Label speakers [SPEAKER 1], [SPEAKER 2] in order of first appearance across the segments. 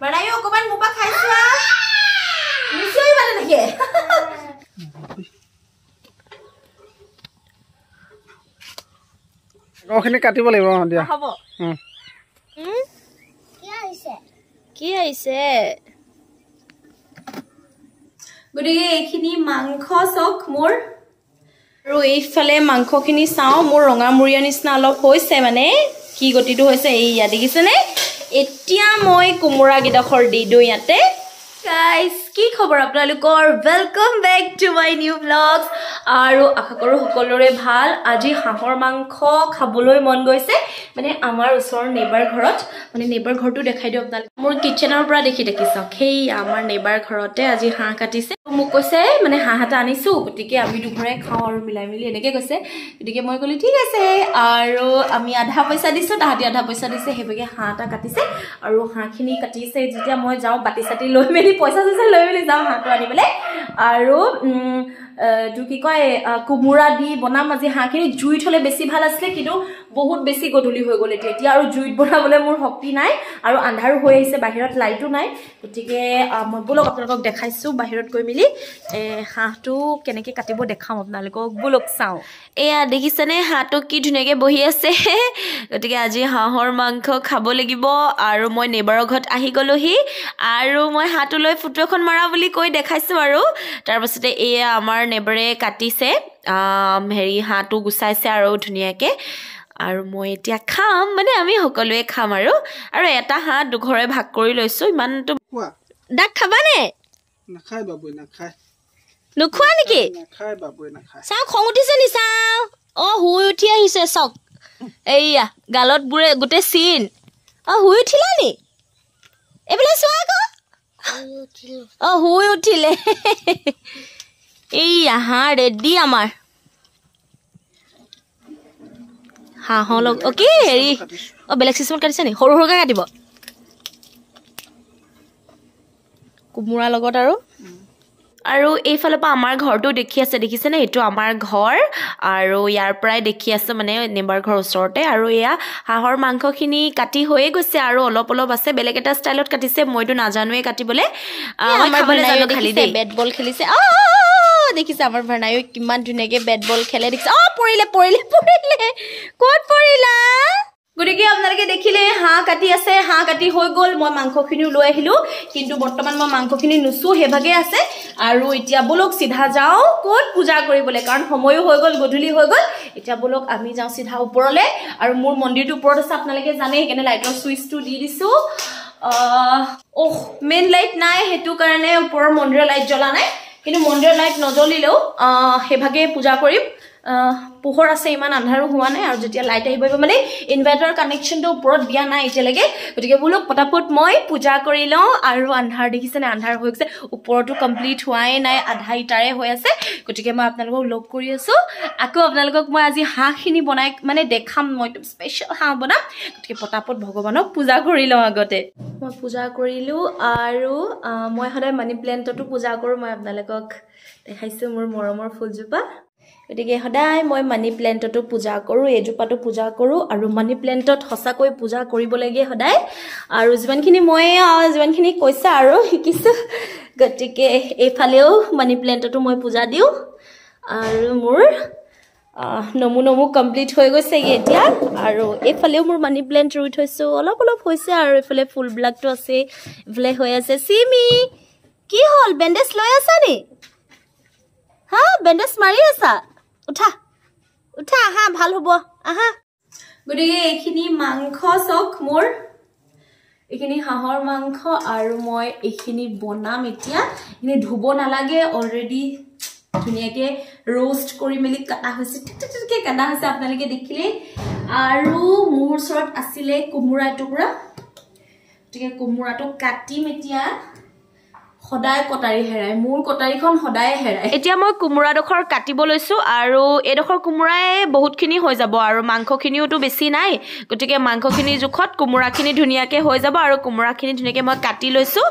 [SPEAKER 1] বনায়ো অকণমান মোৰ পৰা খাই চোৱা নিশ্চয় মানে নেকি
[SPEAKER 2] অখিনি কাটিব লাগিব অঁ দিয়া
[SPEAKER 1] হ'ব। কি আহিছে গতিকে এইখিনি মাংস চাওক মোৰ আৰু এইফালে মাংসখিনি চাওঁ মোৰ ৰঙামূৰীয়া নিচিনা অলপ হৈছে মানে কি গতিটো হৈছে এইয়া দেখিছেনে এতিয়া মই কোমোৰাকেইডোখৰ দি দিওঁ ইয়াতে। গাইজ কি খবৰ আপোনালোকৰ? Welcome back to my new vlogs আৰু আশা কৰোঁ সকলোৰে ভাল। আজি হাঁহৰ মাংস খাবলৈ মন গৈছে। মানে আমাৰ ওচৰৰ নেইবাৰ ঘৰত। মানে নেইবাৰ ঘৰটো দেখাই দিওঁ আপোনালোকে মোৰ কিটচেনৰ পৰা দেখি দেখি চাওক সেই আমাৰ নেইবাৰ ঘৰতে আজি হাঁহ কাটিছে। মোক কৈছে মানে হাঁহ এটা আনিছোঁ। গতিকে আমি দুঘৰে খাওঁ আৰু মিলাই মিলি এনেকৈ কৈছে। গতিকে মই ক'লোঁ ঠিক আছে। আৰু আমি আধা পইচা দিছোঁ। তাহাঁতি আধা পইচা দিছে। সেইভাগে হাঁহ এটা কাটিছে। আৰু হাঁহখিনি কাটিছে। যেতিয়া মই যাওঁ বাতি চাতি লৈ মেলি পইচা চইচা লৈ মেলি যাওঁ হাঁহটো আনিবলৈ। আৰু এইটো কি কয় কোমোৰা দি বনাম আজি হাঁহখিনি। জুইত হ'লে বেছি ভাল আছিলে কিন্তু বহুত বেছি গধূলি হৈ গ'ল এতিয়া। এতিয়া আৰু জুইত বনাবলৈ মোৰ শক্তি নাই আৰু আন্ধাৰো হৈ আহিছে বাহিৰত লাইটো নাই। গতিকে মই ব'লক আপোনালোকক দেখাইছোঁ বাহিৰত গৈ মেলি। হাঁহটো কেনেকৈ কাটিব দেখাম আপোনালোকক। ব'লক চাওঁ। এয়া দেখিছেনে? হাঁহটো কি ধুনীয়াকৈ বহি আছে। গতিকে আজি হাঁহৰ মাংস খাব লাগিব আৰু মই নেবাৰৰ ঘৰত আহি গ'লোহি। আৰু মই হাঁহটো লৈ ফটো এখন মাৰা বুলি কৈ দেখাইছোঁ আৰু। তাৰপাছতে এয়া আমাৰ নেবাৰে কাটিছে হেৰি হাঁহটো গুচাইছে আৰু ধুনীয়াকৈ। আৰু মই এতিয়া খাম মানে আমি সকলোৱে খাম আৰু। আৰু এটা হাঁহ দুঘৰে ভাগ কৰি লৈছোঁ ইমানটো দাগ খাবানে?
[SPEAKER 2] নাখায় বাবুৱে নাখায়।
[SPEAKER 1] নোখোৱা নেকি? চাওঁ খং উঠিছে নি চাওঁ? অঁ শুই উঠি আহিছে চাওক। এইয়া গালত বোৰে গোটেই চিন। অঁ শুই উঠিলা নি? এইফালে চোৱা আকৌ। অঁ শুই উঠিলে। এইয়া হাঁহ ৰেডি আমাৰ। হাঁহৰ লগ অঁ কি হেৰি? অঁ বেলেগ চিষ্টেমত কাটিছে নি? সৰু সৰুকৈ কাটিব। কোমোৰাৰ লগত আৰু। আৰু এইফালৰ পৰা আমাৰ ঘৰটো দেখি আছে দেখিছেনে? এইটো আমাৰ ঘৰ আৰু ইয়াৰ পৰাই দেখি আছে মানে নেবাৰ ঘৰৰ ওচৰতে। আৰু এয়া হাঁহৰ মাংসখিনি কাটি হৈয়ে গৈছে আৰু অলপ অলপ আছে। বেলেগ এটা ষ্টাইলত কাটিছে মইতো নাজানোৱে কাটিবলৈ। বেট বল খেলিছে। দেখিছে আমাৰ ভাৰ্ণায়ো কিমান ধুনীয়াকৈ বেট বল খেলে দেখিছে। অ পৰিলে পৰিলে পৰিলে। ক'ত পৰিলা? গতিকে আপোনালোকে দেখিলে হাঁহ কাটি আছে হাঁহ কাটি হৈ গ'ল। মই মাংসখিনিও লৈ আহিলোঁ কিন্তু বৰ্তমান মই মাংসখিনি নুচো সেইভাগে আছে। আৰু এতিয়া ব'লক চিধা যাওঁ ক'ত পূজা কৰিবলৈ? কাৰণ সময়ো হৈ গ'ল গধূলি হৈ গ'ল। এতিয়া ব'লক আমি যাওঁ চিধা ওপৰলৈ। আৰু মোৰ মন্দিৰটোৰ ওপৰত আছে আপোনালোকে জানে সেইকাৰণে লাইটৰ ছুইচটো দি দিছোঁ। অহ মেইন লাইট নাই সেইটো কাৰণে ওপৰৰ মন্দিৰৰ লাইট জ্বলা নাই। কিন্তু মন্দিৰৰ লাইট নজ্বলিলেও আহ, সেইভাগে পূজা কৰিম। পোহৰ আছে ইমান আন্ধাৰো হোৱা নাই আৰু যেতিয়া লাইট আহিব মানে ইনভাৰ্টাৰ কানেকশ্যনটো ওপৰত দিয়া নাই এতিয়ালৈকে। গতিকে বোলো পটাপট মই পূজা কৰি লওঁ আৰু আন্ধাৰ দেখিছেনে? আন্ধাৰ হৈ গৈছে। ওপৰতো কমপ্লিট হোৱাই নাই আধা ইটাৰে হৈ আছে। গতিকে মই আপোনালোকক লগ কৰি আছোঁ। আকৌ আপোনালোকক মই আজি হাঁহখিনি বনাই মানে দেখাম মই একদম স্পেচিয়েল হাঁহ বনাম। গতিকে পটাপট ভগৱানক পূজা কৰি লওঁ আগতে। মই পূজা কৰিলোঁ আৰু মই সদায় মানি প্লেণ্টতো পূজা কৰোঁ মই আপোনালোকক দেখাইছোঁ মোৰ মৰমৰ ফুলজোপা। গতিকে সদায় মই মানি প্লেণ্টতো পূজা কৰোঁ এইজোপাতো পূজা কৰোঁ আৰু মানি প্লেণ্টত সঁচাকৈ পূজা কৰিব লাগে সদায়। আৰু যিমানখিনি মই যিমানখিনি কৈছে আৰু শিকিছোঁ গতিকে এইফালেও মানি প্লেণ্টতো মই পূজা দিওঁ। আৰু মোৰ নমু নমু কমপ্লিট হৈ গৈছেগৈ এতিয়া। আৰু এইফালেও মোৰ মানি প্লেণ্ট ৰুই থৈছোঁ অলপ অলপ হৈছে আৰু এইফালে ফুলবিলাকতো আছেই এইফালে হৈ আছে। চিমি কি হ'ল? বেণ্ডেজ লৈ আছা নি? হা বেণ্ডেজ মাৰি আছা? উঠা। উঠা আহা ভাল হ'ব। আহা। গতিকে এইখিনি মাংস চাওক মোৰ। এইখিনি হাঁহৰ মাংস আৰু মই এইখিনি বনাম এতিয়া। এইখিনি ধুব নালাগে অলৰেডি ধুনীয়াকৈ ৰ'ষ্ট কৰি মেলি কটা হৈছে। টিক টিক টিককৈ কটা হৈছে আপোনালোকে দেখিলেই। আৰু মোৰ ওচৰত আছিলে কোমোৰা এটুকুৰা। গতিকে কোমোৰাটো কাটিম এতিয়া। সদায় কটাৰী হেৰাই মোৰ কটাৰীখন সদায় হেৰাই।
[SPEAKER 3] এতিয়া মই কোমোৰাডোখৰ কাটিব লৈছোঁ আৰু এইডোখৰ কোমোৰাই বহুতখিনি হৈ যাব আৰু মাংসখিনিওতো বেছি নাই গতিকে মাংসখিনিৰ জোখত কোমোৰাখিনি ধুনীয়াকৈ হৈ যাব আৰু কোমোৰাখিনি ধুনীয়াকৈ মই কাটি লৈছোঁ।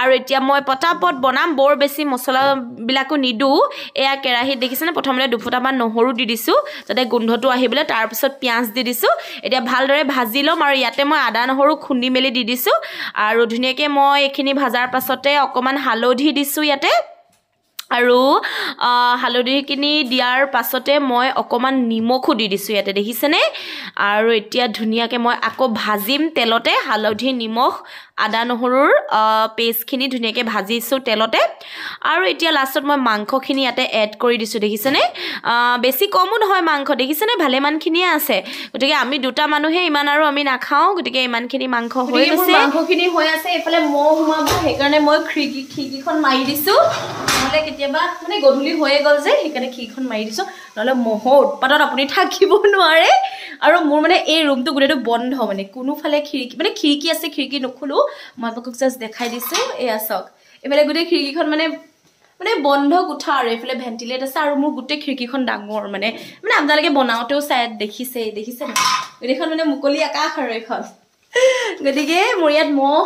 [SPEAKER 3] আৰু এতিয়া মই পটাপট বনাম বৰ বেছি মছলাবিলাকো নিদিওঁ। এয়া কেৰাহীত দেখিছেনে? প্ৰথমতে দুফুটামান নহৰু দি দিছোঁ যাতে গোন্ধটো আহিবলৈ তাৰপিছত পিঁয়াজ দি দিছোঁ। এতিয়া ভালদৰে ভাজি ল'ম আৰু ইয়াতে মই আদা নহৰু খুন্দি মেলি দি দিছোঁ। আৰু ধুনীয়াকৈ মই এইখিনি ভজাৰ পাছতে অকণমান হালধি দিছোঁ ইয়াতে। আৰু হালধিখিনি দিয়াৰ পাছতে মই অকণমান নিমখো দি দিছোঁ ইয়াতে দেখিছেনে? আৰু এতিয়া ধুনীয়াকৈ মই আকৌ ভাজিম তেলতে হালধি নিমখ আদা নহৰুৰ পেষ্টখিনি ধুনীয়াকৈ ভাজিছোঁ তেলতে। আৰু এতিয়া লাষ্টত মই মাংসখিনি ইয়াতে এড কৰি দিছোঁ দেখিছেনে? বেছি কমো নহয় মাংস দেখিছেনে? ভালেমানখিনিয়ে আছে। গতিকে আমি দুটা মানুহে ইমান আৰু আমি নাখাওঁ গতিকে ইমানখিনি মাংস হৈ গৈছে।
[SPEAKER 1] মাংসখিনি হৈ আছে এইফালে মহ সোমাব সেইকাৰণে মই খিৰিকী খিৰিকীখন মাৰি দিছোঁ। নহ'লে কেতিয়াবা মানে গধূলি হৈয়ে গ'ল যে সেইকাৰণে খিৰিকীখন মাৰি দিছোঁ। নহ'লে মহৰ উৎপাতত আপুনি থাকিব নোৱাৰে। আৰু মোৰ মানে এই ৰুমটো গোটেইটো বন্ধ মানে। কোনোফালে খিৰিকী মানে খিৰিকী আছে খিৰিকী নুখোলোঁ। মই আপোনালোকক জাষ্ট দেখাই দিছোঁ। এয়া চাওক। এইফালে গোটেই খিৰিকীখন মানে মানে বন্ধ কোঠা আৰু এইফালে ভেণ্টিলেট আছে আৰু মোৰ গোটেই খিৰিকীখন ডাঙৰ মানে। মানে আপোনালোকে বনাওঁতেও চাই দেখিছে দেখিছে নাই? গোটেইখন মানে মুকলি আকাশ আৰু এইখন। গতিকে মোৰ ইয়াত মহ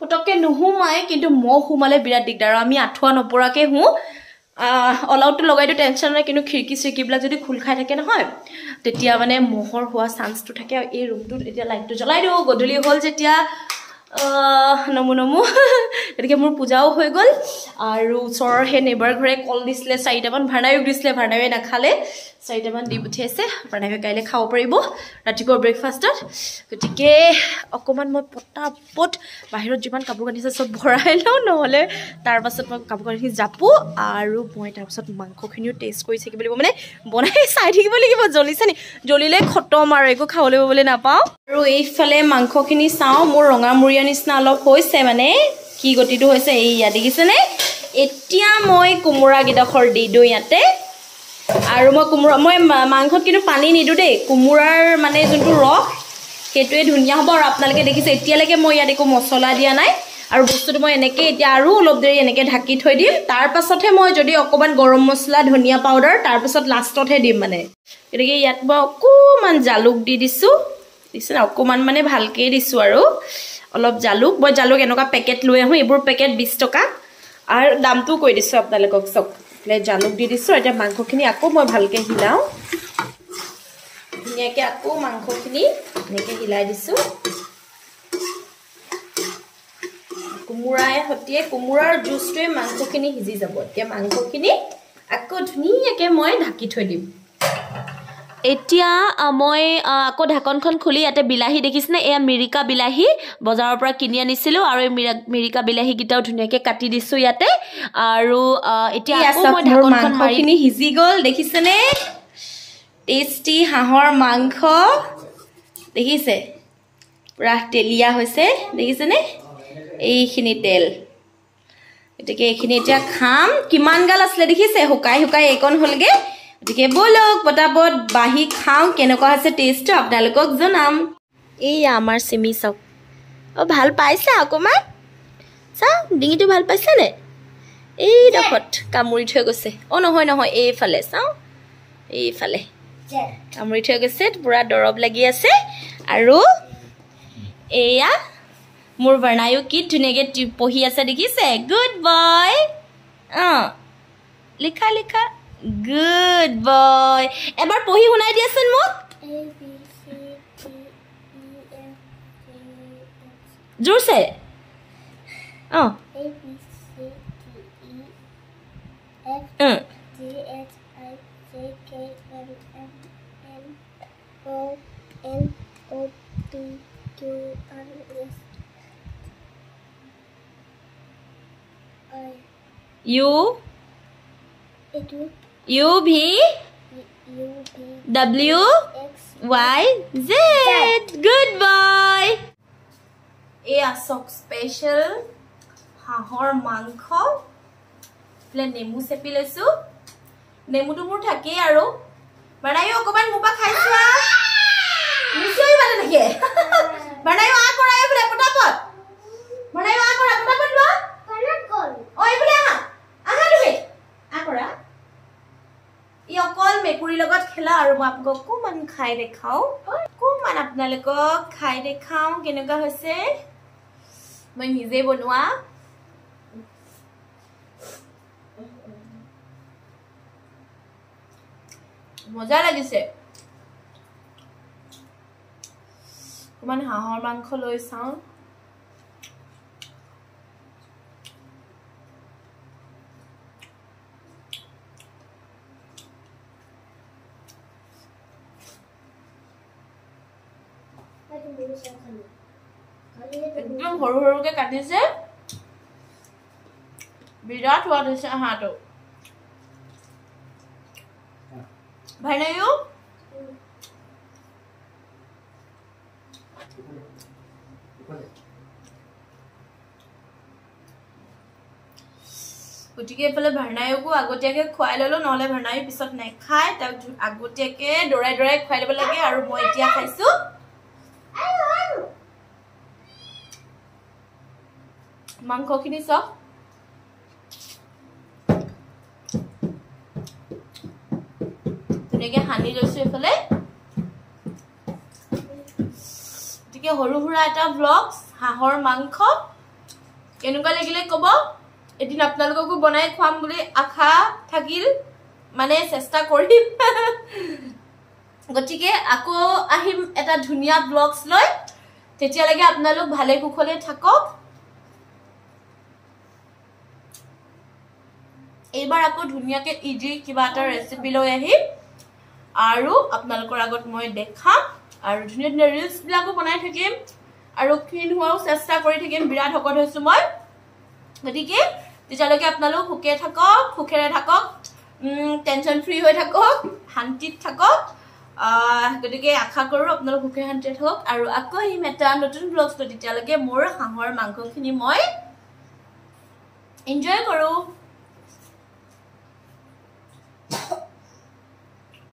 [SPEAKER 1] পটককৈ নোসোমায় কিন্তু মহ সোমালে বিৰাট দিগদাৰ। আৰু আমি আঁঠুৱা নপৰাকৈ শোওঁ অলআউটটো লগাই দিওঁ টেনশ্যন নাই কিন্তু খিৰিকী চিৰিকীবিলাক যদি খোল খাই থাকে নহয় তেতিয়া মানে মহৰ হোৱা চান্সটো থাকে আৰু এই ৰুমটোত এতিয়া লাইটটো জ্বলাই দিওঁ। গধূলি হ'ল যেতিয়া নমো নমো গতিকে মোৰ পূজাও হৈ গ'ল। আৰু ওচৰৰ সেই নেবাৰ ঘৰে কল দিছিলে চাৰিটামান ভাৰ্ণায়ুক দিছিলে ভাৰ্ণায়ে নাখালে। চাৰিটামান দি পঠিয়াইছে। ভাৰ্ণায়ে কাইলৈ খাব পাৰিব। ৰাতিপুৱা ব্ৰেকফাষ্টত গতিকে অকণমান মই পটাপট বাহিৰত যিমান কাপোৰ কানি আছে চব ভৰাই লওঁ নহ'লে তাৰপাছত মই কাপোৰ কানিখিনি জাপো আৰু মই তাৰপাছত মাংসখিনিও টেষ্ট কৰি থাকিব লাগিব। মানে বনাই চাই থাকিব লাগিব। জ্বলিছে নি? জ্বলিলে খতম আৰু একো খাবলৈ পাবলৈ নাপাওঁ। আৰু এইফালে মাংসখিনি চাওঁ। মোৰ ৰঙামূৰীয়া নিচিনা অলপ হৈছে মানে। কি গতিটো হৈছে এইয়া দেখিছেনে? এতিয়া মই কোমোৰাকেইডোখৰ দি দিওঁ ইয়াতে। আৰু মই কোমোৰা মই মাংসত কিন্তু পানী নিদিওঁ দেই। কোমোৰাৰ মানে যোনটো ৰস সেইটোৱে ধুনীয়া হ'ব। আৰু আপোনালোকে দেখিছে এতিয়ালৈকে মই ইয়াত একো মছলা দিয়া নাই। আৰু বস্তুটো মই এনেকৈ এতিয়া আৰু অলপ দেৰি এনেকৈ ঢাকি থৈ দিম। তাৰপাছতহে মই যদি অকণমান গৰম মছলা ধনিয়া পাউডাৰ তাৰপিছত লাষ্টতহে দিম মানে। গতিকে ইয়াত মই অকণমান জালুক দি দিছোঁ। দিছে অকণমান মানে ভালকেই দিছোঁ আৰু। অলপ জালুক মই জালুক এনেকুৱা পেকেট লৈ আহোঁ। এইবোৰ পেকেট বিছ টকা। আৰু দামটোও কৈ দিছোঁ আপোনালোকক চাওক এইফালে জালুক দি দিছোঁ এতিয়া মাংসখিনি আকৌ মই ভালকৈ হিলাওঁ ধুনীয়াকৈ আকৌ মাংসখিনি এনেকৈ হিলাই দিছোঁ কোমোৰাই সৈতে কোমোৰাৰ জুচটোৱে মাংসখিনি সিজি যাব এতিয়া মাংসখিনি আকৌ ধুনীয়াকৈ মই ঢাকি থৈ দিম
[SPEAKER 3] এতিয়া মই আকৌ ঢাকনখন খুলি ইয়াতে বিলাহী দেখিছেনে এয়া মিৰিকা বিলাহী বজাৰৰ পৰা কিনি আনিছিলোঁ আৰু এই মিৰা মিৰিকা বিলাহীকেইটাও ধুনীয়াকৈ কাটি দিছোঁ ইয়াতে। আৰু এতিয়া আকৌ মই ঢাকনখন
[SPEAKER 1] সিজি গ'ল দেখিছেনে? টেষ্টি হাঁহৰ মাংস। দেখিছে? পূৰা তেলীয়া হৈছে দেখিছেনে? এইখিনি তেল। গতিকে এইখিনি এতিয়া খাম। কিমান গাল আছিলে দেখিছে? শুকাই শুকাই এইকণ হ'লগৈ। গতিকে ব'লক পটাপট বাঢ়ি খাওঁ কেনেকুৱা হৈছে টেষ্টটো আপোনালোকক জনাম। এইয়া আমাৰ চিমি চাওক। অঁ ভাল পাইছা অকণমান চাওক ডিঙিটো ভাল পাইছেনে এইডোখৰত কামুৰি থৈ গৈছে। অঁ নহয় নহয় এইফালে চাওঁ। এইফালে। কামুৰি থৈ গৈছে পূৰা দৰৱ লাগি আছে। আৰু এয়া মোৰ বৰ্ণায়ো কি ধুনীয়াকৈ পঢ়ি আছে দেখিছে? গুড বয় অঁ লিখা লিখা। গুড বয় এবাৰ পঢ়ি শুনাই দিয়াচোন মোক জোৰছে। অঁ। উম। U U V W Y Z good boy এয়া চক স্পেচিয়েল হাঁহৰ মাংস নেমু চেপি লৈছোঁ নেমুটো মোৰ থাকেই আৰু বানাইও অকণমান খাইছোৱা মেকুৰীৰ লগত খেলা আৰু মই আপোনালোকক অকণমান খাই দেখাওঁ? অকণমান আপোনালোকক খাই দেখাওঁ? কেনেকুৱা হৈছে? মই নিজে বনোৱা। মজা লাগিছে। অকণমান হাঁহৰ মাংস লৈ চাওঁ। একদম সৰু সৰুকে কাটিছে। বিৰাট সোৱাদ হৈছে হাঁহটো। ভাইনাইও গতিকে এইফালে ভাৰ্ণায়কো আগতীয়াকে খুৱাই ললো নহলে ভাৰ্ণায়ো পিছত নাখায় তাক আগতীয়াকে দৌৰাই দৌৰাই খুৱাই ল'ব লাগে আৰু মই এতিয়া খাইছো। মাংসখিনি চাওক ধুনীয়াকে সানি লৈছো এইফালে। গতিকে সৰু সুৰা এটা ব্লগ হাঁহৰ মাংস। কেনেকুৱা লাগিলে ক'ব? এদিন আপোনালোককো বনাই খুৱাম বুলি আশা থাকিল। মানে চেষ্টা কৰিম। গতিকে আকৌ আহিম এটা ধুনীয়া ব্লগছ লৈ। তেতিয়ালৈকে আপোনালোক ভালে কুশলে থাকক। এইবাৰ আকৌ ধুনীয়াকে ইজি কিবা এটা ৰেচিপি লৈ আহিম আৰু আপোনালোকৰ আগত মই দেখাম আৰু ধুনীয়া ধুনীয়া ৰিলচবিলাকো বনাই থাকিম আৰু ক্ষীণ হোৱাও চেষ্টা কৰি থাকিম বিৰাট শকত হৈছো মই। গতিকে তেতিয়ালৈকে আপোনালোক সুখে থাকক সুখেৰে থাকক টেনশ্যন ফ্ৰী হৈ থাকক শান্তিত থাকক। আহ, গতিকে আশা কৰোঁ আপোনালোক সুখে শান্তিৰে থাকক। আৰু আকৌ আহিম এটা নতুন ব্লগটো তেতিয়ালৈকে মোৰ হাঁহৰ মাংসখিনি মই এনজয় কৰোঁ।